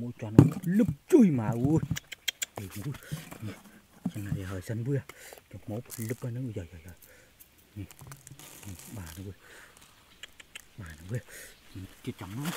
mua cho nó lúc chui mà, ui. Cái này hơi xanh bữa chục mốt lúc nó bây giờ giờ giờ ừ. ừ, bà nó bữa bà nó bữa ừ, chưa chậm lắm